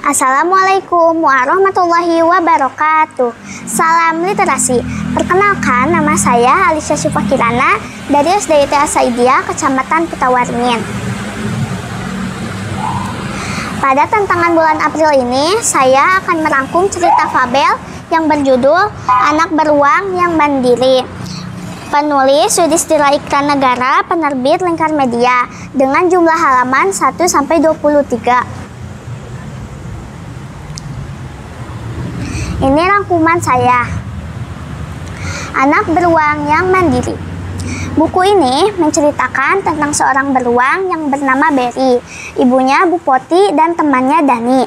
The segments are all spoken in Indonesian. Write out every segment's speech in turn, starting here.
Assalamualaikum warahmatullahi wabarakatuh. Salam literasi. Perkenalkan, nama saya Alicia Syufakirana dari SDIT Asaidia, Kecamatan Petawaringin. Pada tantangan bulan April ini, saya akan merangkum cerita fabel yang berjudul Anak Beruang yang Mandiri. Penulis Yudhistira Ikra Negara, penerbit Lingkar Media, dengan jumlah halaman 1 sampai 23. Ini rangkuman saya. Anak beruang yang mandiri. Buku ini menceritakan tentang seorang beruang yang bernama Berry, ibunya Bu Poti dan temannya Dani.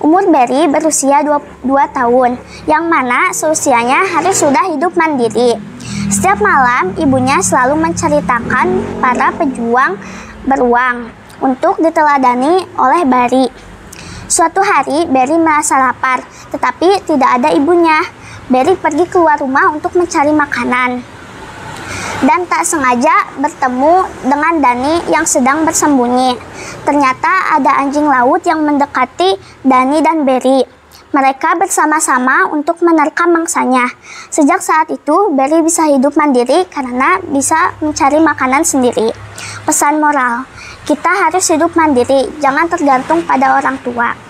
Umur Berry berusia 2, 2 tahun, yang mana seusianya harus sudah hidup mandiri. Setiap malam, ibunya selalu menceritakan para pejuang beruang untuk diteladani oleh Berry. Suatu hari, Berry merasa lapar, tetapi tidak ada ibunya. Berry pergi keluar rumah untuk mencari makanan. Dan tak sengaja bertemu dengan Dani yang sedang bersembunyi. Ternyata ada anjing laut yang mendekati Dani dan Berry. Mereka bersama-sama untuk menerkam mangsanya. Sejak saat itu, Berry bisa hidup mandiri karena bisa mencari makanan sendiri. Pesan moral, kita harus hidup mandiri, jangan tergantung pada orang tua.